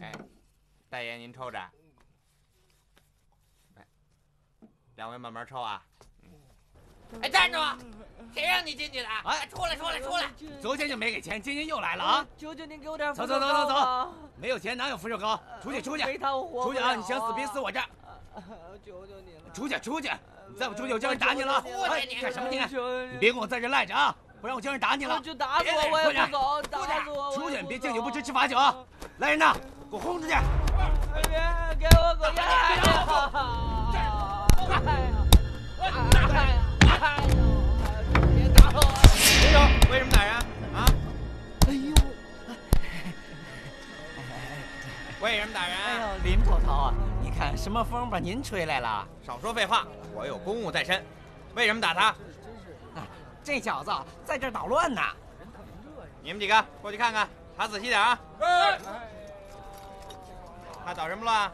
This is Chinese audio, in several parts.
哎，大爷您抽着。来，两位慢慢抽啊。哎，站住！谁让你进去的？哎，出来，出来，出来！昨天就没给钱，今天又来了啊！求求您给我点走走走走走！没有钱哪有扶手膏？出去出去！出去啊！你想死别死我这儿！求求你了！出去出去！你再不出去，我叫人打你了！出去！干什么你？你别跟我在这赖着啊！不然我叫人打你了！就打死我我也不走！打死我！出去！别敬酒不吃吃罚酒啊！来人呐，给我轰出去！别给我滚！哎呀！哎呀！哎呦！别打我！别说，为什么打人啊？哎呦！为什么打人？哎呦，林捕头啊，你看什么风把您吹来了？少说废话，我有公务在身。为什么打他？这小子在这捣乱呢。你们几个过去看看，查仔细点啊。他捣什么乱？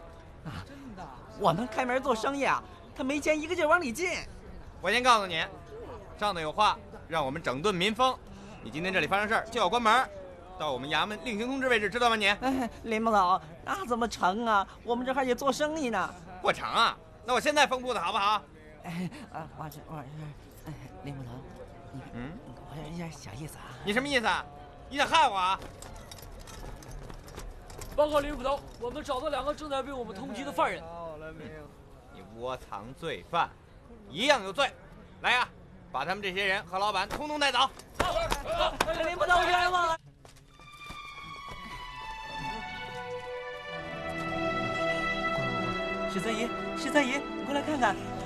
真的？我们开门做生意啊，他没钱，一个劲儿往里进。我先告诉你，上头有话，让我们整顿民风。你今天这里发生事儿，就要关门，到我们衙门另行通知为止，知道吗？你？哎，林捕头，那怎么成啊？我们这还得做生意呢。不成啊？那我现在封铺子好不好？哎，啊，我这我这，哎，林捕头，你嗯，我有点小意思啊。你什么意思啊？你想害我啊？报告林捕头，我们找到两个正在被我们通缉的犯人。你窝藏罪犯。一样有罪，来呀，把他们这些人和老板通通带走。林捕头，我冤枉了。十三姨，十三姨，你过来看看。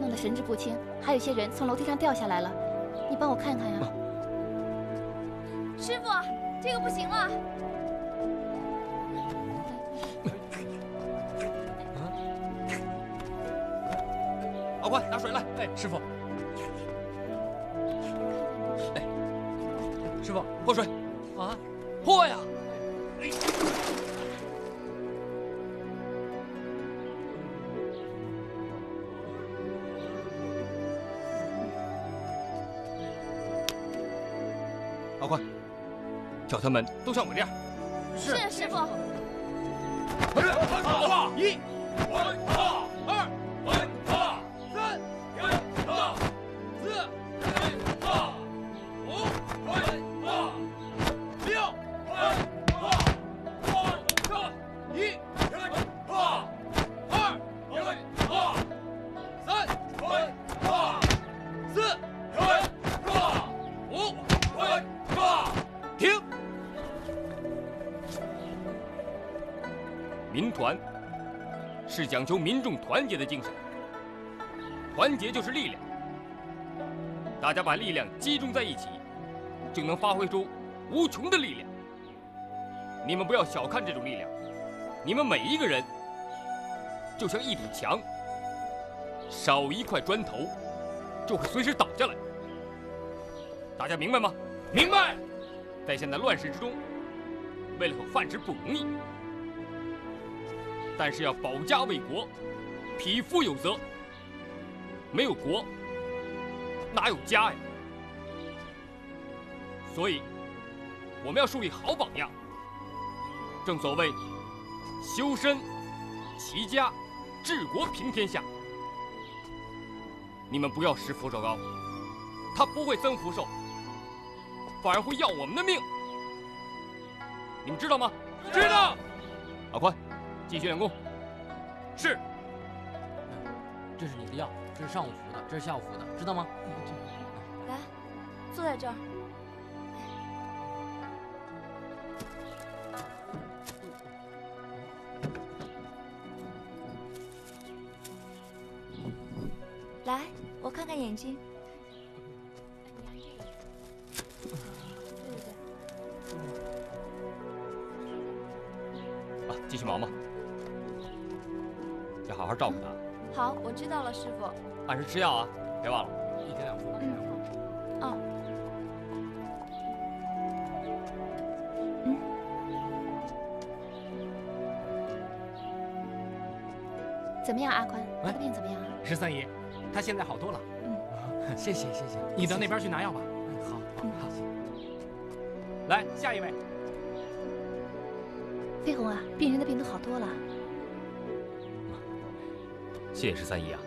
弄得神志不清。还有些人从楼梯上掉下来了，你帮我看看呀。师傅，这个不行了。阿宽，拿水来。哎，师傅。哎，师傅，喝水。啊，喝呀。叫他们都像我这样。是师傅。一。是讲求民众团结的精神，团结就是力量。大家把力量集中在一起，就能发挥出无穷的力量。你们不要小看这种力量，你们每一个人就像一堵墙，少一块砖头就会随时倒下来。大家明白吗？明白。在现在乱世之中，为了口饭吃不容易。但是要保家卫国，匹夫有责。没有国，哪有家呀？所以，我们要树立好榜样。正所谓，修身、齐家、治国平天下。你们不要食福寿膏，它不会增福寿，反而会要我们的命。你们知道吗？知道。阿宽。继续练功。是。这是你的药，这是上午服的，这是下午服的，知道吗？来，坐在这儿。来，我看看眼睛。照顾他，好，我知道了，师傅。按时吃药啊，别忘了。一天两副。嗯。哦。嗯。怎么样，阿宽？他的病怎么样啊？十三姨，他现在好多了。嗯。谢谢谢谢。你到那边去拿药吧。嗯，好，好。来，下一位。飞鸿啊，病人的病都好多了。谢谢十三姨啊。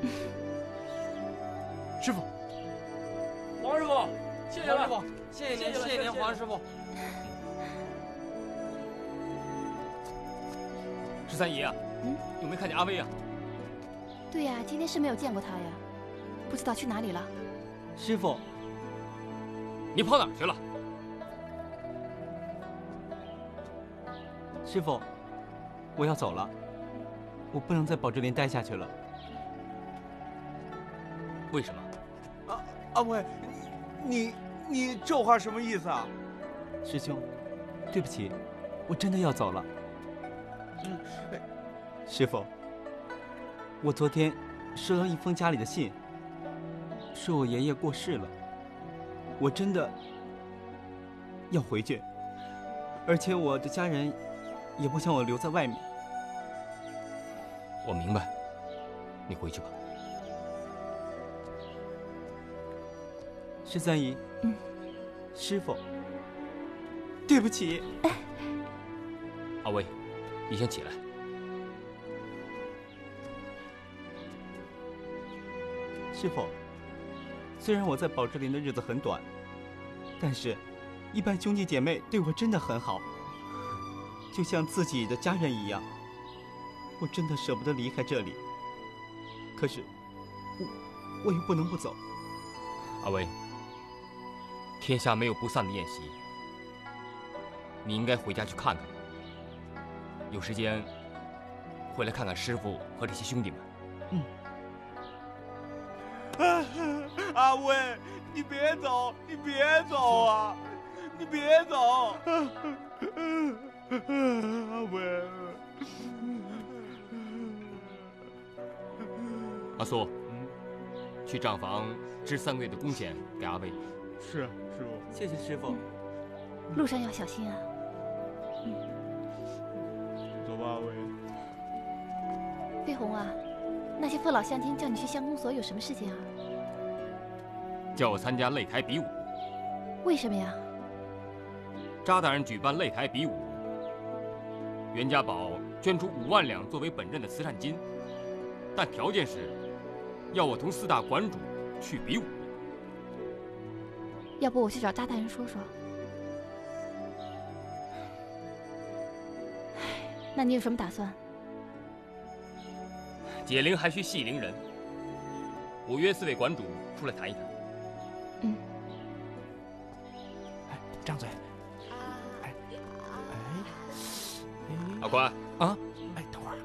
师傅，黄师傅，谢谢了，师傅，谢谢您，谢谢您，黄师傅。十三姨啊，嗯，有没有看见阿威啊？对呀，今天是没有见过他呀，不知道去哪里了。师傅，你跑哪儿去了？师傅，我要走了，我不能在宝芝林待下去了。为什么？阿阿威，你你这话什么意思啊？师兄，对不起，我真的要走了。嗯，师傅，我昨天收到一封家里的信，说我爷爷过世了。我真的要回去，而且我的家人也不想我留在外面。我明白，你回去吧。十三姨，嗯，师傅，对不起。阿威，你先起来。师傅，虽然我在宝芝林的日子很短，但是，一般兄弟姐妹对我真的很好，就像自己的家人一样。我真的舍不得离开这里，可是，我我又不能不走。阿威，天下没有不散的宴席，你应该回家去看看。有时间回来看看师傅和这些兄弟们。嗯。阿威，你别走，你别走啊！你别走！阿威，阿苏，去账房支三个月的工钱给阿威。是。谢谢师傅。路上要小心啊。嗯。走吧，阿威。飞鸿啊，那些父老乡亲叫你去乡公所有什么事情啊？叫我参加擂台比武。为什么呀？查大人举办擂台比武，袁家宝捐出五万两作为本镇的慈善金，但条件是，要我同四大馆主去比武。要不我去找扎大人说说。哎，那你有什么打算？解铃还须系铃人。我约四位馆主出来谈一谈。嗯。哎，张嘴。哎，哎，阿宽啊，哎，等会儿。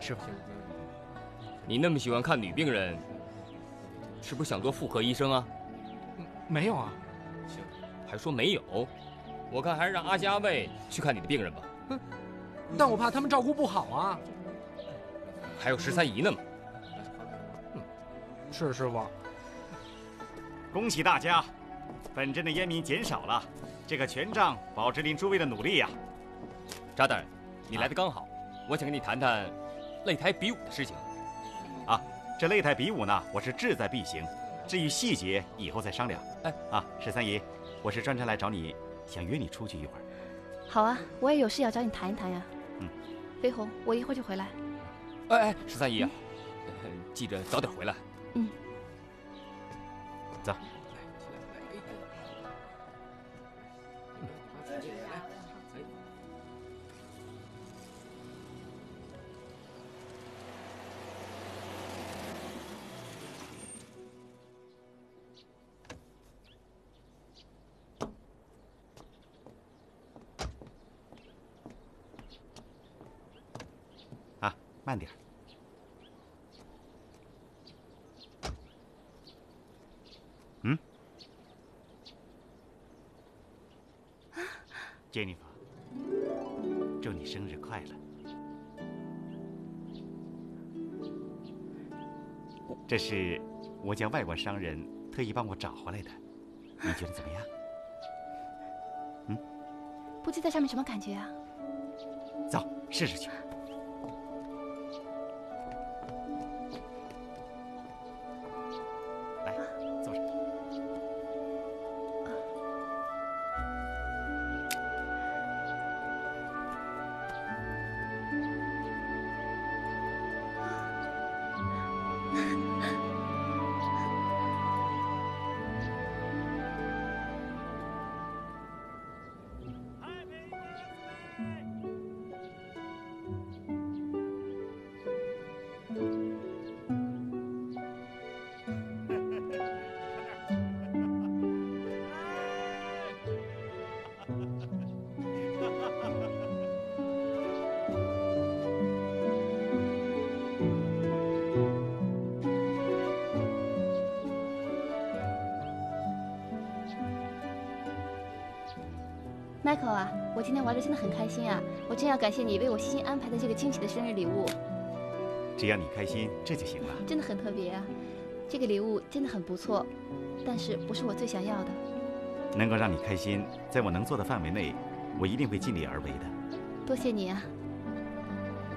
师傅，你那么喜欢看女病人，是不是想做妇科医生啊？没有啊。行，还说没有？我看还是让阿家卫去看你的病人吧。嗯，但我怕他们照顾不好啊。还有十三姨呢嘛。嗯，是师傅。恭喜大家，本镇的烟民减少了，这个全仗宝芝林诸位的努力呀。扎大人，你来的刚好，我想跟你谈谈擂台比武的事情。啊，这擂台比武呢，我是志在必行，至于细节以后再商量。哎，啊，十三姨，我是专程来找你，想约你出去一会儿。好啊，我也有事要找你谈一谈呀。嗯，飞鸿，我一会儿就回来。哎哎，十三姨啊，记着早点回来。嗯。走。慢点。嗯。啊？Jennifer。祝你生日快乐。这是我家外国商人特意帮我找回来的，你觉得怎么样？嗯。不知在上面什么感觉啊？走，试试去。Michael 啊，我今天玩的真的很开心啊！我真要感谢你为我悉心安排的这个惊喜的生日礼物，只要你开心，这就行了。真的很特别啊！这个礼物真的很不错，但是不是我最想要的。能够让你开心，在我能做的范围内，我一定会尽力而为的。多谢你啊！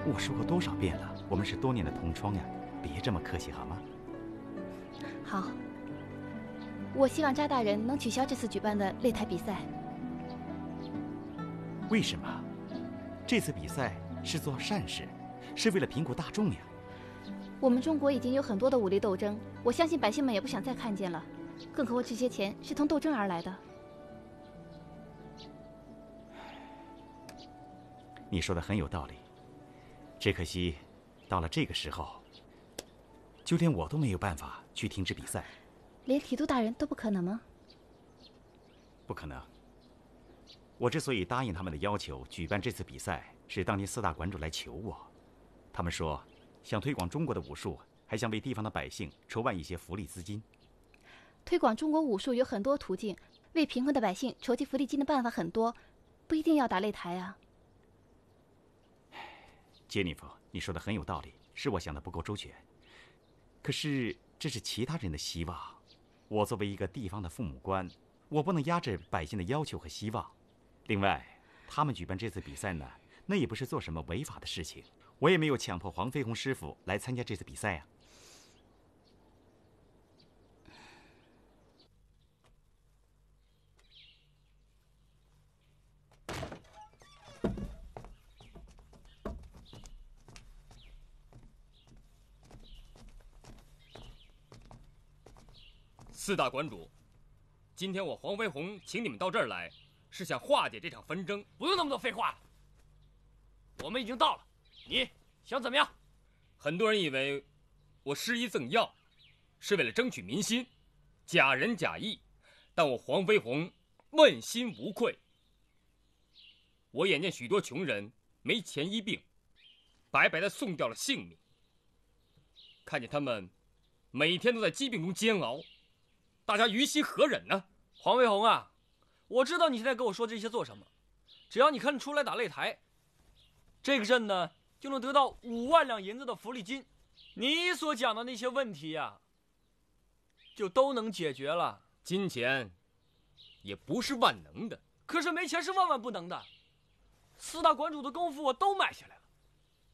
我说过多少遍了，我们是多年的同窗呀，别这么客气好吗？好，我希望扎大人能取消这次举办的擂台比赛。为什么？这次比赛是做善事，是为了贫苦大众呀。我们中国已经有很多的武力斗争，我相信百姓们也不想再看见了。更何况这些钱是从斗争而来的。你说的很有道理，只可惜，到了这个时候，就连我都没有办法去停止比赛。连提督大人都不可能吗？不可能。我之所以答应他们的要求举办这次比赛，是当年四大馆主来求我，他们说想推广中国的武术，还想为地方的百姓筹办一些福利资金。推广中国武术有很多途径，为贫困的百姓筹集福利金的办法很多，不一定要打擂台啊。杰尼弗，你说的很有道理，是我想的不够周全。可是这是其他人的希望，我作为一个地方的父母官，我不能压制百姓的要求和希望。另外，他们举办这次比赛呢，那也不是做什么违法的事情，我也没有强迫黄飞鸿师傅来参加这次比赛呀。四大馆主，今天我黄飞鸿请你们到这儿来。是想化解这场纷争，不用那么多废话。我们已经到了，你想怎么样？很多人以为我施医赠药是为了争取民心，假仁假义，但我黄飞鸿问心无愧。我眼见许多穷人没钱医病，白白的送掉了性命，看见他们每天都在疾病中煎熬，大家于心何忍呢？黄飞鸿啊！我知道你现在跟我说这些做什么？只要你肯出来打擂台，这个镇呢就能得到五万两银子的福利金，你所讲的那些问题呀，就都能解决了。金钱也不是万能的，可是没钱是万万不能的。四大馆主的功夫我都买下来了，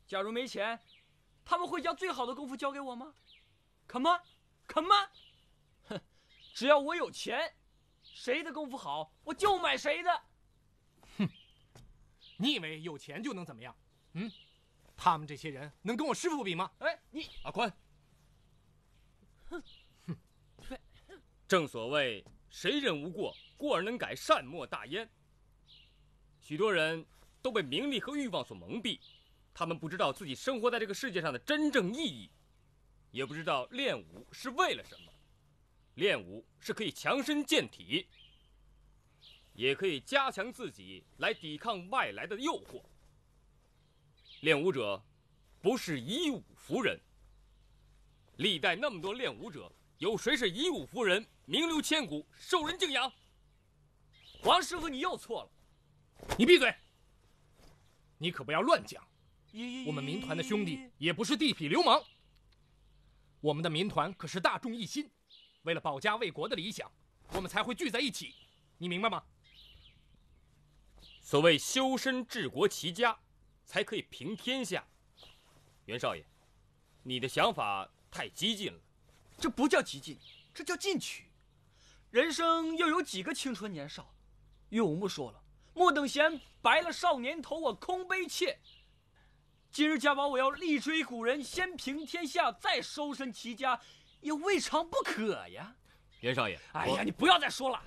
假如没钱，他们会将最好的功夫交给我吗？肯吗？肯吗？哼，只要我有钱。谁的功夫好，我就买谁的。哼，你以为有钱就能怎么样？嗯，他们这些人能跟我师傅比吗？哎，你阿宽，哼哼，正所谓谁人无过，过而能改，善莫大焉。许多人都被名利和欲望所蒙蔽，他们不知道自己生活在这个世界上的真正意义，也不知道练武是为了什么。练武是可以强身健体，也可以加强自己来抵抗外来的诱惑。练武者不是以武服人。历代那么多练武者，有谁是以武服人、名留千古、受人敬仰？黄师傅，你又错了。你闭嘴！你可不要乱讲。我们民团的兄弟也不是地痞流氓。我们的民团可是大众一心，为了保家卫国的理想，我们才会聚在一起，你明白吗？所谓修身治国齐家，才可以平天下。袁少爷，你的想法太激进了。这不叫激进，这叫进取。人生又有几个青春年少？岳武穆说了：“莫等闲，白了少年头，我空悲切。”今日家宝我要力追古人，先平天下，再收身齐家，也未尝不可呀。袁少爷，哎呀，你不要再说了，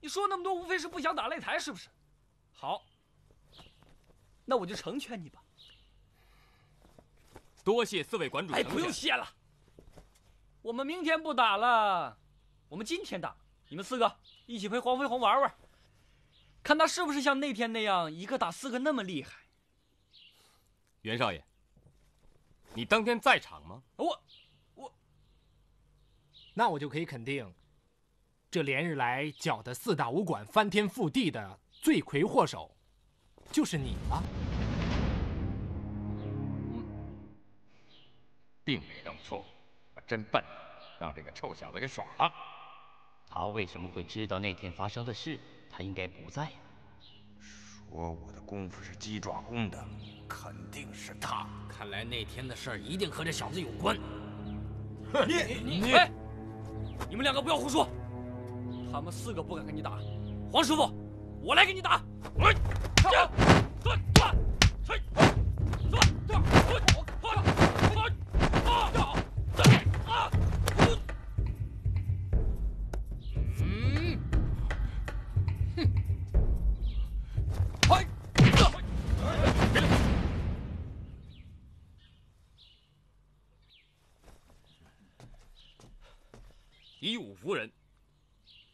你说那么多，无非是不想打擂台，是不是？好，那我就成全你吧。多谢四位馆主。哎，不用谢了。我们明天不打了，我们今天打。你们四个一起陪黄飞鸿玩玩，看他是不是像那天那样一个打四个那么厉害。袁少爷，你当天在场吗？我，我，那我就可以肯定，这连日来搅得四大武馆翻天覆地的罪魁祸首，就是你了。并没弄错，我真笨，让这个臭小子给耍了。他为什么会知道那天发生的事？他应该不在呀。说我的功夫是鸡爪功的，肯定是他。看来那天的事儿一定和这小子有关。你你哎，你们两个不要胡说！他们四个不敢跟你打，黄师傅，我来给你打。服人，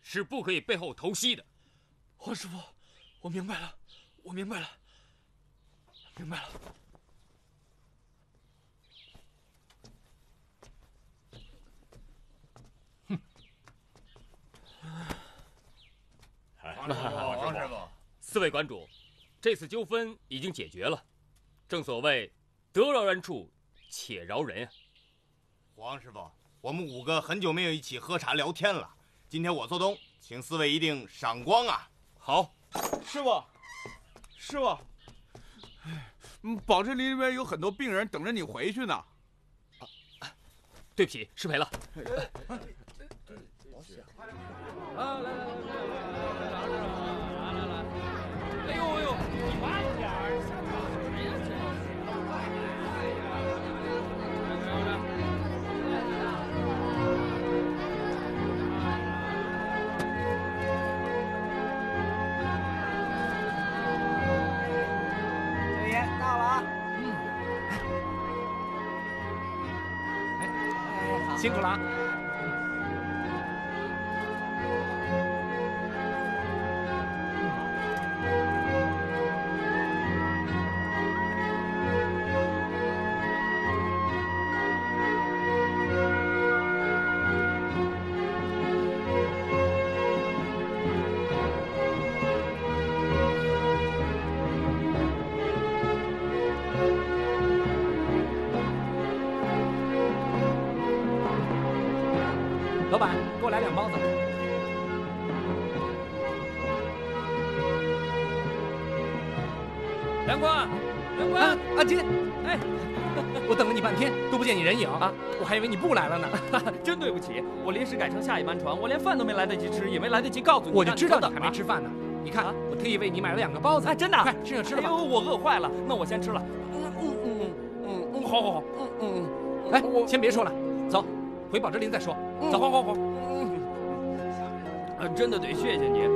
是不可以背后偷袭的。黄师傅，我明白了，我明白了，明白了。黄师傅，四位馆主，这次纠纷已经解决了。正所谓，得饶人处且饶人啊。黄师傅，我们五个很久没有一起喝茶聊天了，今天我做东，请四位一定赏光啊！好，师傅，师傅，嗯，保健林里边有很多病人等着你回去呢。啊对不起，失陪了。啊，来来来辛苦了啊！还以为你不来了呢。真对不起，我临时改成下一班船，我连饭都没来得及吃，也没来得及告诉你。我就知道你还没吃饭呢。你看，我特意为你买了两个包子。哎，真的？快吃上吃了吧哎呦，。我饿坏了，那我先吃了。嗯嗯嗯嗯嗯，好好好，嗯嗯嗯，哎，先别说了，走，回宝芝林再说。走，好好好。嗯，啊，真的得谢谢你，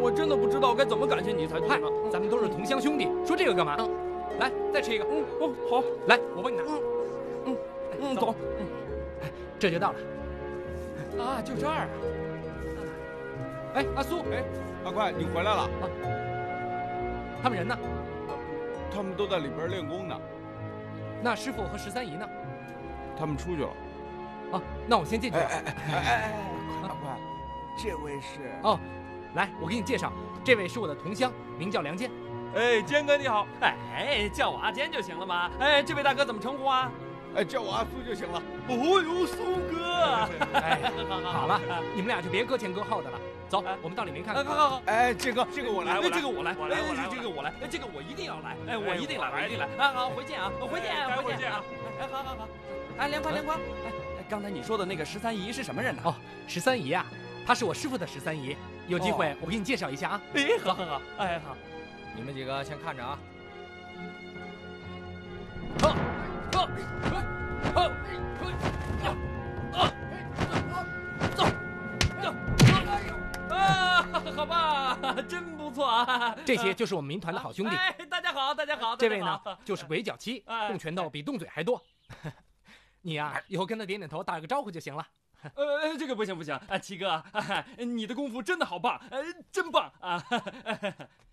我真的不知道该怎么感谢你才对呢。，咱们都是同乡兄弟，说这个干嘛？来，再吃一个。嗯，哦，好，来，我帮你拿。嗯嗯，走。这就到了。啊，就这儿啊。哎，阿苏，哎，阿快，你回来了？啊他们人呢？他们都在里边练功呢。那师傅和十三姨呢？他们出去了。啊，那我先进去了。哎哎哎哎哎，阿快，这位是哦，来，我给你介绍，这位是我的同乡，名叫梁坚。哎，坚哥你好。哎，叫我阿坚就行了嘛。哎，这位大哥怎么称呼啊？哎，叫我阿苏就行了。哦呦，苏哥！哎，好了，你们俩就别搁前搁后的了。走，我们到里面看看。好好好，哎，这个这个我来，我来，这个我来，我来，我来，这个我来，这个我一定要来，哎，我一定来，我来我一定来。啊，好，回见啊，回见，回见啊！哎，好好好。哎，梁宽，梁宽，哎，刚才你说的那个十三姨是什么人呢？哦，十三姨啊，她是我师傅的十三姨。有机会我给你介绍一下啊。哎，好好好，哎好。你们几个先看着啊。好，好，好，好，走，走，啊，好棒，真不错啊！这些就是我们民团的好兄弟。哎，大家好，大家好。这位呢，就是围剿七，动拳头比动嘴还多。你呀，以后跟他点点头，打个招呼就行了。呃，这个不行不行啊，七哥，你的功夫真的好棒，呃，真棒啊！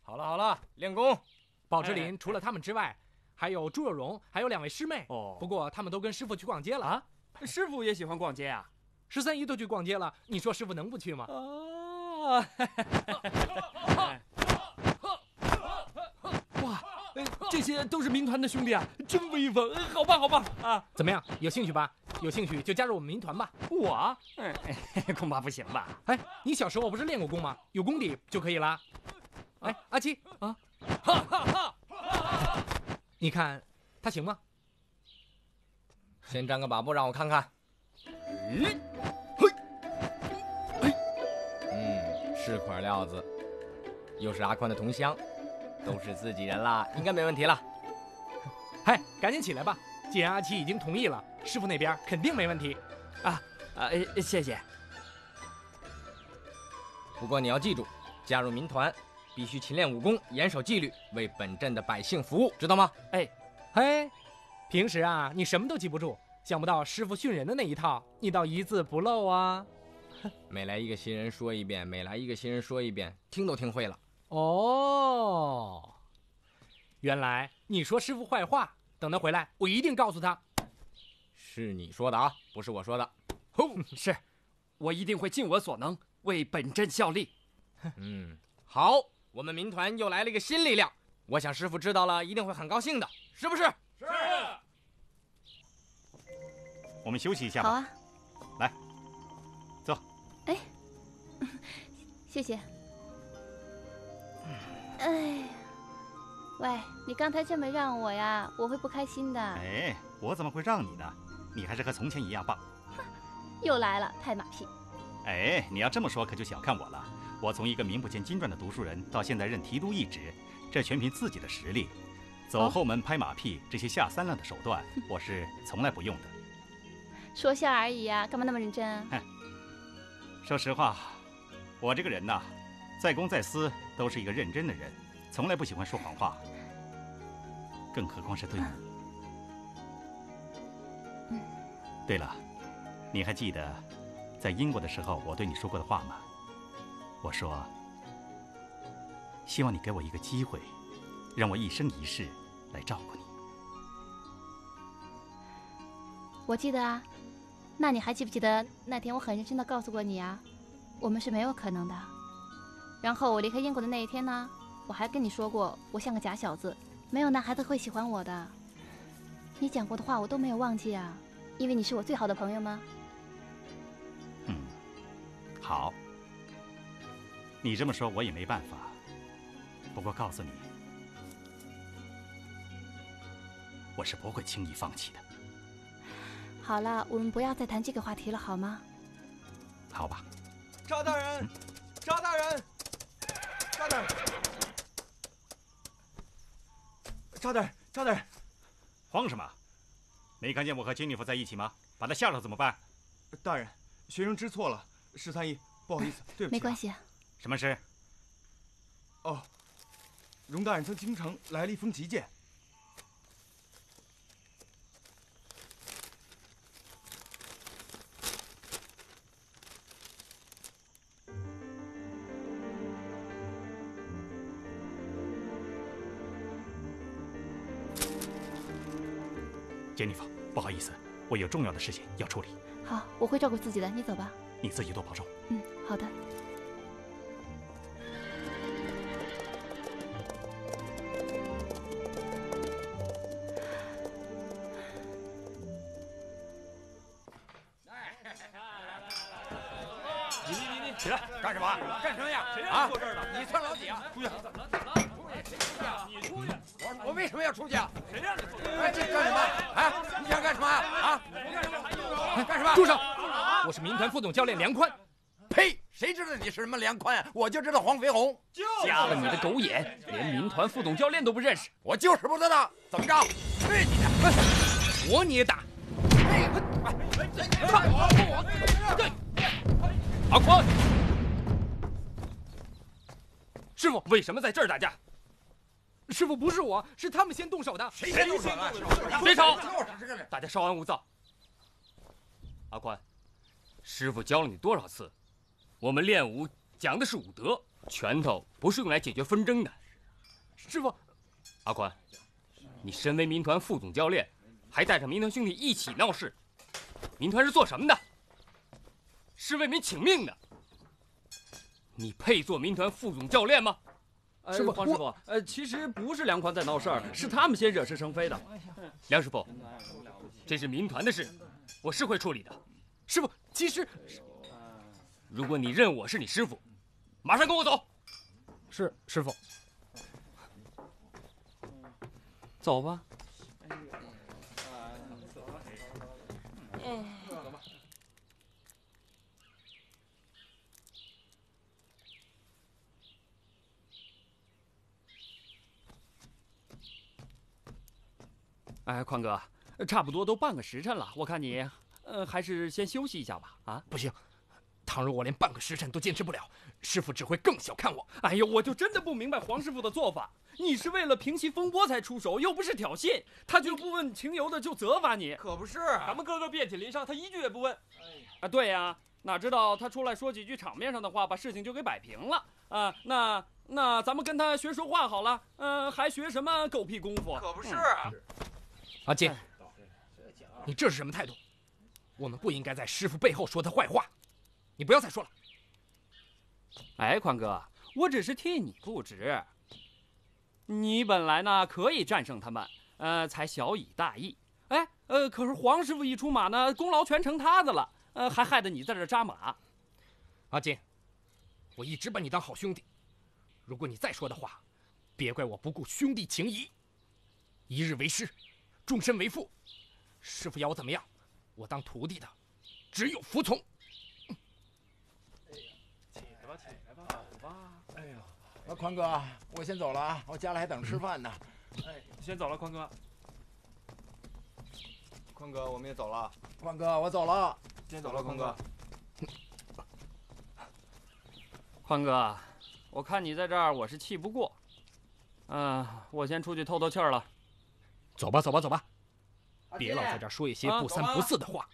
好了好了，练功。宝芝林除了他们之外，还有朱有荣，还有两位师妹。哦，不过他们都跟师傅去逛街了啊。师傅也喜欢逛街啊，十三姨都去逛街了，你说师傅能不去吗？哦，哇，这些都是民团的兄弟啊，真威风，好棒好棒啊！怎么样，有兴趣吧？有兴趣就加入我们民团吧。我，恐怕不行吧？哎，你小时候不是练过功吗？有功底就可以了。哎，阿七啊，哈哈哈！你看他行吗？先占个把步让我看看。咦，嘿，嘿，嗯，是块料子，又是阿宽的同乡，都是自己人啦，应该没问题了。嗨，赶紧起来吧！既然阿七已经同意了，师傅那边肯定没问题。啊啊，谢谢。不过你要记住，加入民团。必须勤练武功，严守纪律，为本镇的百姓服务，知道吗？哎，嘿，平时啊，你什么都记不住，想不到师傅训人的那一套，你倒一字不漏啊！每来一个新人说一遍，每来一个新人说一遍，听都听会了。哦，原来你说师傅坏话，等他回来，我一定告诉他。是你说的啊，不是我说的。哦，是，我一定会尽我所能，为本镇效力。嗯，好。我们民团又来了一个新力量，我想师傅知道了一定会很高兴的，是不是？是。我们休息一下吧。好啊。来，走。哎，谢谢。哎，喂，你刚才这么让我呀，我会不开心的。哎，我怎么会让你呢？你还是和从前一样棒。又来了，拍马屁。哎，你要这么说可就小看我了。我从一个名不见经传的读书人，到现在任提督一职，这全凭自己的实力。走后门、拍马屁这些下三滥的手段，我是从来不用的。说笑而已呀，干嘛那么认真？哼，说实话，我这个人呐，在公在私都是一个认真的人，从来不喜欢说谎话，更何况是对你。嗯。对了，你还记得在英国的时候我对你说过的话吗？我说：“希望你给我一个机会，让我一生一世来照顾你。”我记得啊，那你还记不记得那天我很认真的告诉过你啊，我们是没有可能的。然后我离开英国的那一天呢，我还跟你说过，我像个假小子，没有男孩子会喜欢我的。你讲过的话我都没有忘记啊，因为你是我最好的朋友吗？嗯，好。你这么说，我也没办法。不过告诉你，我是不会轻易放弃的。好了，我们不要再谈这个话题了，好吗？好吧。赵大人，赵大人，赵大人，赵大人，赵大人，慌什么？没看见我和金女夫在一起吗？把他吓着怎么办？大人，学生知错了，十三姨，不好意思，对不起。没关系。什么事？哦，荣大人从京城来了一封急件。杰尼弗，不好意思，我有重要的事情要处理。好，我会照顾自己的，你走吧。你自己多保重。嗯，好的。起来！干什么？干什么呀？谁啊让你坐这儿的？你算老几啊？出去！怎么了？怎么了？你出去！我我为什么要出去啊？谁让你坐这儿？哎，这干什么？哎？你想干什么啊？啊？干什么？住手！我是民团副总教练梁宽。呸！谁知道你是什么梁宽啊？我就知道黄飞鸿。瞎了你的狗眼，连民团副总教练都不认识。我就是不知道，怎么着？去你的！我你也打！阿宽，师傅为什么在这儿打架？师傅不是我，是他们先动手的。谁先动手的？别吵！大家稍安勿躁。阿宽，师傅教了你多少次？我们练武讲的是武德，拳头不是用来解决纷争的。师傅，阿宽，你身为民团副总教练，还带着民团兄弟一起闹事，民团是做什么的？是为民请命的。你配做民团副总教练吗？师傅，黄师傅，呃，其实不是梁宽在闹事儿，是他们先惹是生非的。梁师傅，这是民团的事，我是会处理的。师傅，其实，如果你认我是你师傅，马上跟我走。是师傅。走吧。嗯。哎，宽哥，差不多都半个时辰了，我看你，呃，还是先休息一下吧。啊，不行，倘若我连半个时辰都坚持不了，师傅只会更小看我。哎呦，我就真的不明白黄师傅的做法。你是为了平息风波才出手，又不是挑衅，他就不问情由的就责罚你。可不是，咱们哥哥遍体鳞伤，他一句也不问。啊，对呀，哪知道他出来说几句场面上的话，把事情就给摆平了啊？那那咱们跟他学说话好了，嗯、还学什么狗屁功夫？可不是啊。阿金，你这是什么态度？我们不应该在师傅背后说他坏话，你不要再说了。哎，宽哥，我只是替你不值。你本来呢可以战胜他们，呃，才小以大义。哎，呃，可是黄师傅一出马呢，功劳全成他的了，呃，还害得你在这扎马。阿金，我一直把你当好兄弟，如果你再说的话，别怪我不顾兄弟情谊。一日为师，终身为父。师傅要我怎么样，我当徒弟的只有服从。起来吧，起来吧，走吧。哎呀。那宽哥，我先走了啊，我家里还等着吃饭呢。哎，先走了，宽哥。宽哥，我们也走了。宽哥，我走了。先走了，宽哥。宽哥，我看你在这儿，我是气不过。嗯、呃，我先出去透透气儿了。走吧，走吧，走吧，别老在这儿说一些不三不四的话，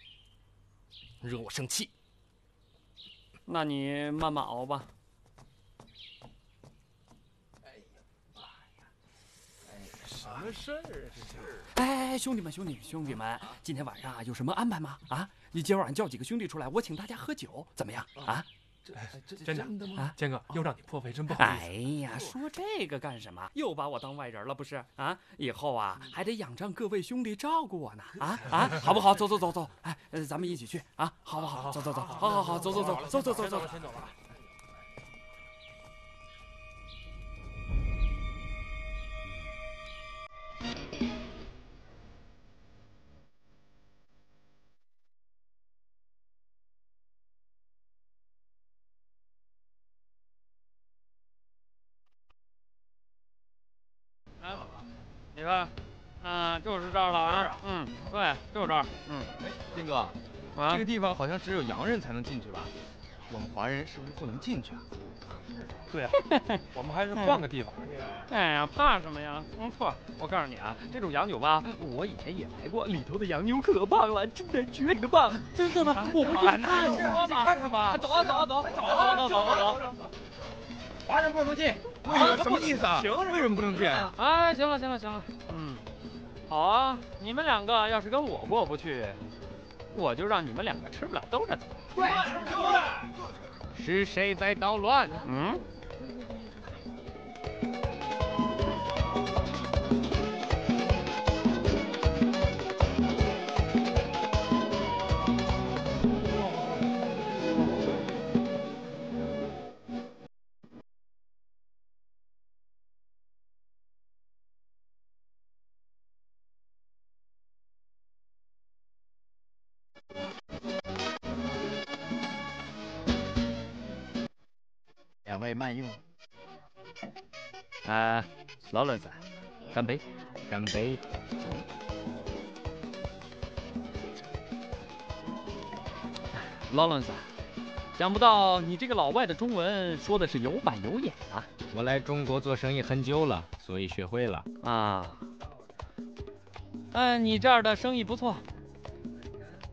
惹我生气。那你慢慢熬吧。什么事儿啊？这是？哎，兄弟们，兄弟们，兄弟们，今天晚上啊有什么安排吗？啊，你今晚叫几个兄弟出来，我请大家喝酒，怎么样？啊？这真的吗？啊，坚哥，又让你破费，真不好意思。哎呀，说这个干什么？又把我当外人了，不是？啊，以后啊还得仰仗各位兄弟照顾我呢。啊啊，好不好？走走走走，哎，咱们一起去啊，好不好？走走走，好好好，走走走，走走走走，先走了。你看，嗯，就是这儿了啊。嗯，对，就是这儿。嗯，哎，丁哥，啊，这个地方好像只有洋人才能进去吧？我们华人是不是不能进去啊？对啊，我们还是换个地方。哎呀，怕什么呀？嗯，错，我告诉你啊，这种洋酒吧，我以前也来过，里头的洋妞可棒了，真的绝顶的棒。真的吗？我不信，那你说吧，看看吧。走啊走啊走，走走走走走。华人不能进，什么意思啊？为什么不能进？哎，行了行了行了，嗯，好啊，你们两个要是跟我过不去，我就让你们两个吃不了兜着走。对，是谁在捣乱？嗯。劳伦斯，干杯！干杯！劳伦斯，想不到你这个老外的中文说的是有板有眼啊！我来中国做生意很久了，所以学会了啊。嗯，你这儿的生意不错，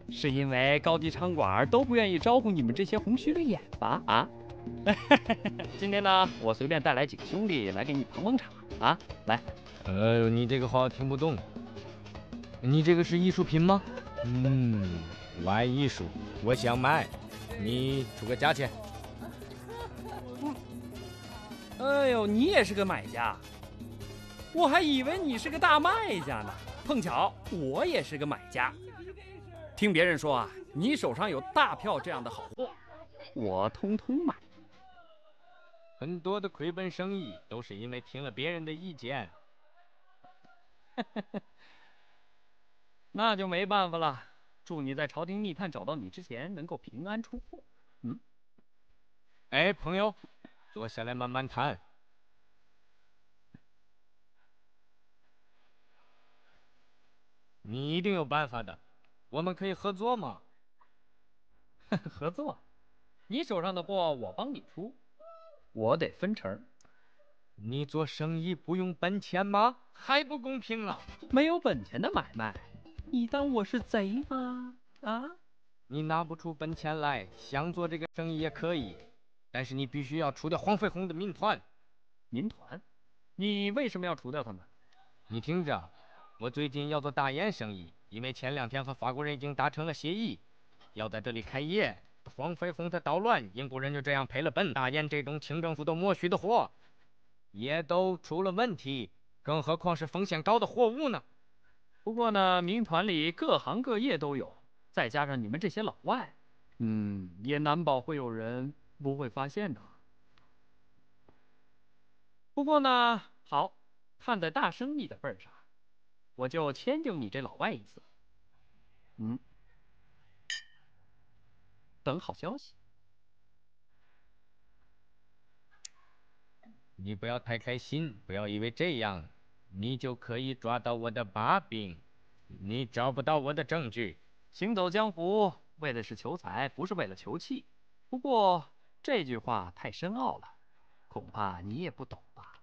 是因为高级餐馆都不愿意招呼你们这些红须绿眼吧？啊？今天呢，我随便带来几个兄弟来给你捧捧场啊！来，呃，你这个话我听不懂。你这个是艺术品吗？嗯，玩艺术，我想买，你出个价钱。哎呦，你也是个买家，我还以为你是个大卖家呢。碰巧我也是个买家，听别人说啊，你手上有大票这样的好货，我通通买。很多的亏本生意都是因为听了别人的意见。那就没办法了。祝你在朝廷密探找到你之前能够平安出货。嗯。哎，朋友，坐下来慢慢谈。你一定有办法的，我们可以合作嘛？合作？你手上的货我帮你出，我得分成。你做生意不用本钱吗？还不公平了！没有本钱的买卖。你当我是贼吗？啊！你拿不出本钱来，想做这个生意也可以，但是你必须要除掉黄飞鸿的民团。民团？你为什么要除掉他们？你听着，我最近要做大烟生意，因为前两天和法国人已经达成了协议，要在这里开业。黄飞鸿他捣乱，英国人就这样赔了本。大烟这种清政府都默许的货，也都出了问题，更何况是风险高的货物呢？不过呢，民团里各行各业都有，再加上你们这些老外，嗯，也难保会有人不会发现的。不过呢，好，看在大生意的份上，我就迁就你这老外一次。嗯，等好消息。你不要太开心，不要以为这样。你就可以抓到我的把柄，你找不到我的证据。行走江湖，为的是求财，不是为了求气。不过这句话太深奥了，恐怕你也不懂吧？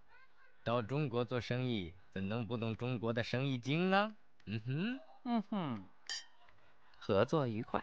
到中国做生意，怎能不懂中国的生意经呢？嗯哼，嗯哼，合作愉快。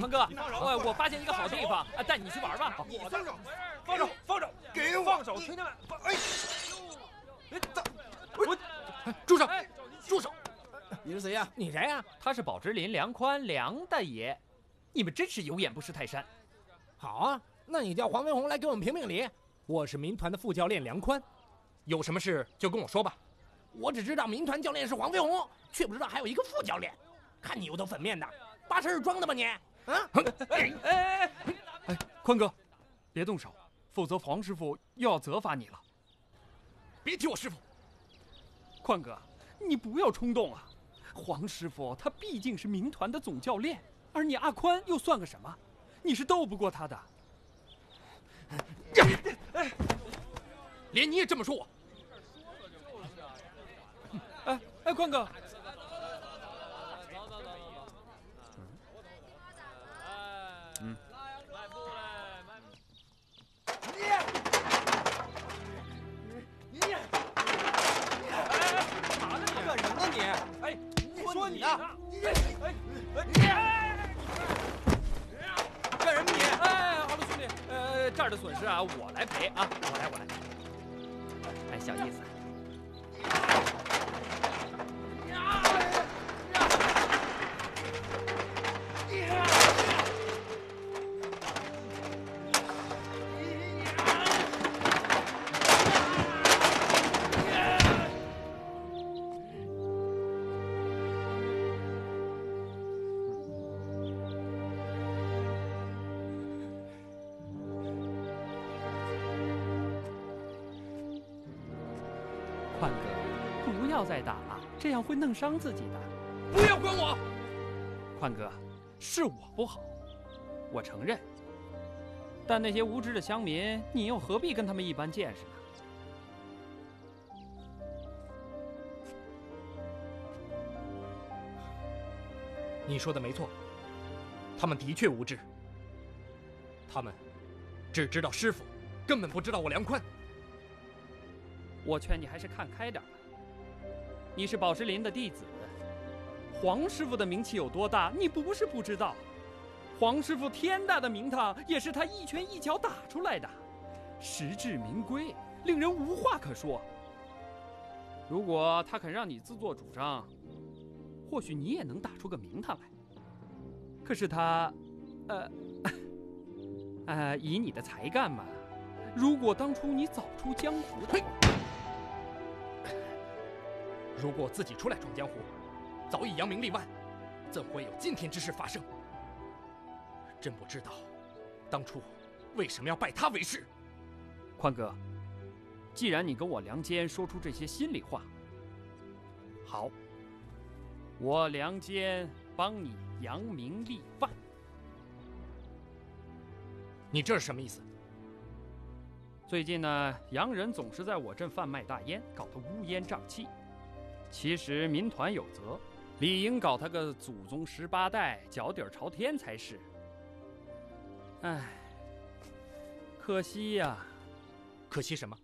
坤哥，我我发现一个好地方，带你去玩吧。我放手，放手，放手，给我放手，兄弟们，哎，哎，走，我，住手，住手！你是谁呀？你谁呀？他是宝芝林梁宽，梁大爷。你们真是有眼不识泰山。好啊，那你叫黄飞鸿来给我们评评理。我是民团的副教练梁宽，有什么事就跟我说吧。我只知道民团教练是黄飞鸿，却不知道还有一个副教练。看你油头粉面的。八成是装的吧你？啊！哎哎哎！宽哥，别动手，否则黄师傅又要责罚你了。别提我师傅。宽哥，你不要冲动啊！黄师傅他毕竟是民团的总教练，而你阿宽又算个什么？你是斗不过他的。连你也这么说我？哎哎，宽哥。你哎哎你干什么你哎好了兄弟呃这儿的损失啊我来赔啊我来我来哎小意思娘娘这样会弄伤自己的。不要管我！宽哥，是我不好，我承认。但那些无知的乡民，你又何必跟他们一般见识呢？你说的没错，他们的确无知。他们只知道师傅，根本不知道我梁宽。我劝你还是看开点吧。你是宝石林的弟子，黄师傅的名气有多大，你不是不知道。黄师傅天大的名堂，也是他一拳一脚打出来的，实至名归，令人无话可说。如果他肯让你自作主张，或许你也能打出个名堂来。可是他，呃，呃，以你的才干嘛，如果当初你早出江湖的话，如果我自己出来闯江湖，早已扬名立万，怎会有今天之事发生？真不知道，当初为什么要拜他为师。宽哥，既然你跟我梁坚说出这些心里话，好，我梁坚帮你扬名立万。你这是什么意思？最近呢，洋人总是在我镇贩卖大烟，搞得乌烟瘴气。其实民团有责，理应搞他个祖宗十八代，脚底朝天才是。唉，可惜呀，可惜什么？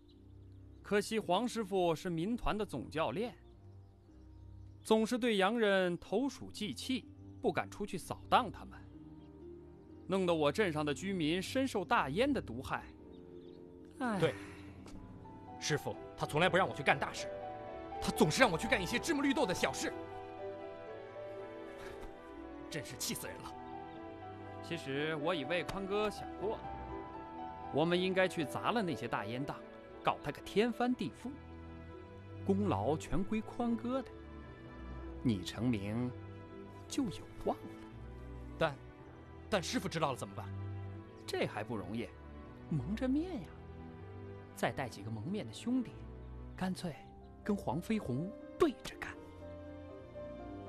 可惜黄师傅是民团的总教练，总是对洋人投鼠忌器，不敢出去扫荡他们，弄得我镇上的居民深受大烟的毒害。唉，对，师傅他从来不让我去干大事，他总是让我去干一些芝麻绿豆的小事，真是气死人了。其实我已为宽哥想过了，我们应该去砸了那些大烟档，搞他个天翻地覆，功劳全归宽哥的，你成名就有望了。但，但师傅知道了怎么办？这还不容易，蒙着面呀，再带几个蒙面的兄弟，干脆跟黄飞鸿对着干。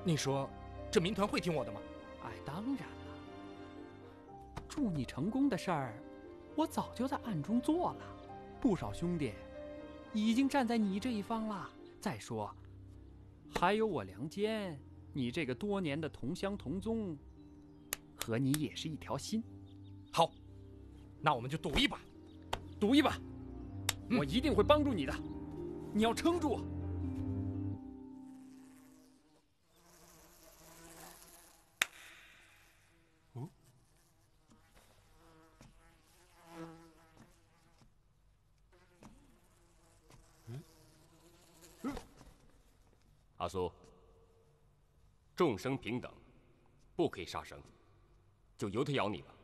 你说，这民团会听我的吗？哎，当然了。祝你成功的事儿，我早就在暗中做了，不少兄弟已经站在你这一方了。再说，还有我梁坚，你这个多年的同乡同宗，和你也是一条心。好，那我们就赌一把，赌一把，我一定会帮助你的，你要撑住。阿苏，众生平等，不可以杀生，就由他咬你吧。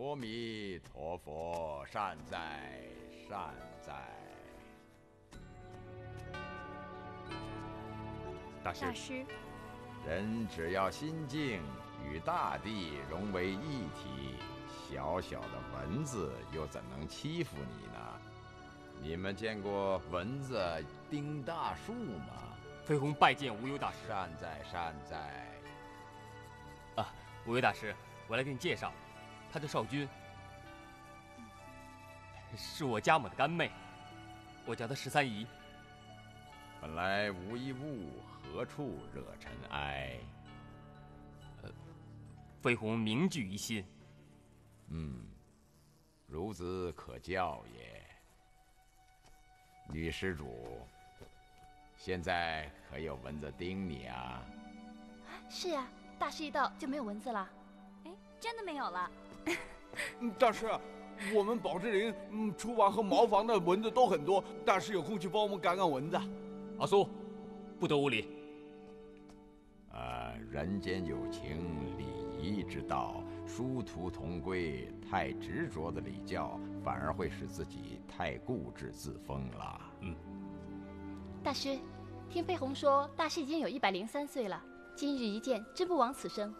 阿弥陀佛，善哉善哉。大师，大师，人只要心静，与大地融为一体，小小的蚊子又怎能欺负你呢？你们见过蚊子叮大树吗？飞鸿拜见无忧大师。善哉善哉。啊，无忧大师，我来给你介绍，她叫少君，是我家母的干妹，我叫她十三姨。本来无一物，何处惹尘埃？呃，飞鸿铭记于心。嗯，孺子可教也。女施主，现在可有蚊子叮你啊？是呀，大师一到就没有蚊子了。哎，真的没有了。大师，我们宝芝林嗯厨房和茅房的蚊子都很多，大师有空去帮我们赶赶蚊子。阿苏，不得无礼。呃人间有情，礼仪之道，殊途同归。太执着的礼教，反而会使自己太固执自封了。嗯，大师，听飞鸿说，大师已经有一百零三岁了，今日一见，真不枉此生。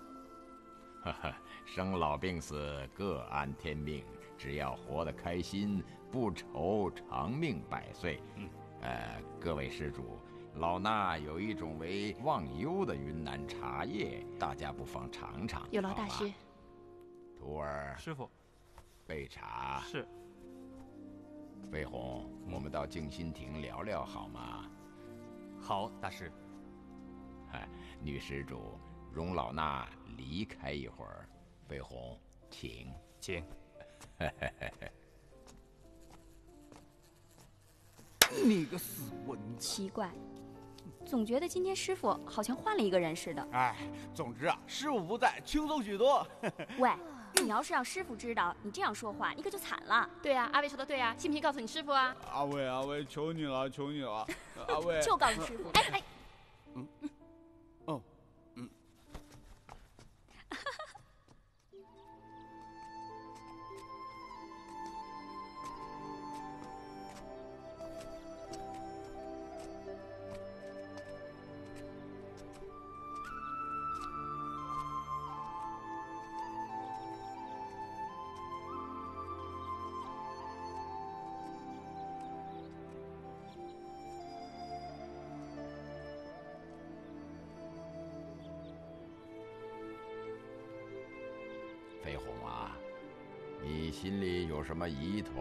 呵呵，生老病死各安天命，只要活得开心，不愁长命百岁。嗯，呃，各位施主。老衲有一种为忘忧的云南茶叶，大家不妨尝尝。有劳大师。徒儿，师傅，备茶。是。飞鸿，我们到静心亭聊聊好吗？好，大师。哎，女施主，容老衲离开一会儿。飞鸿，请，请。你个死蚊子！奇怪。总觉得今天师傅好像换了一个人似的。哎，总之啊，师傅不在，轻松许多。喂，你要是让师傅知道你这样说话，你可就惨了。对啊，阿伟说的对啊，信不信告诉你师傅啊？阿伟，阿伟，求你了，求你了，阿伟。就告诉师傅。哎哎。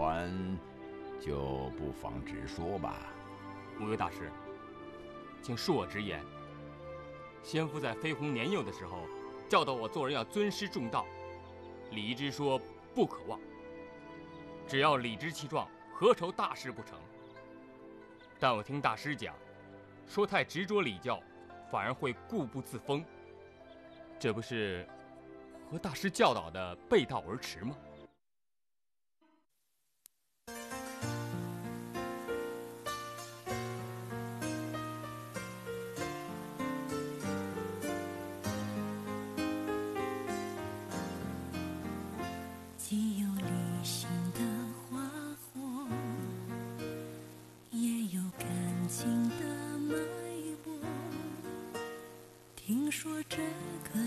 么疑团，就不妨直说吧。五位大师，请恕我直言。先父在飞鸿年幼的时候，教导我做人要尊师重道，礼之说不可忘。只要理直气壮，何愁大事不成？但我听大师讲，说太执着礼教，反而会固步自封。这不是？和大师教导的背道而驰吗？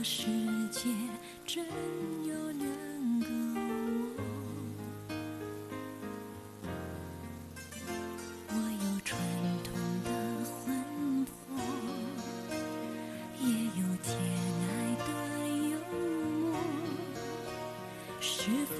世界。真有两个我，我有传统的魂魄，也有天爱的幽默。是否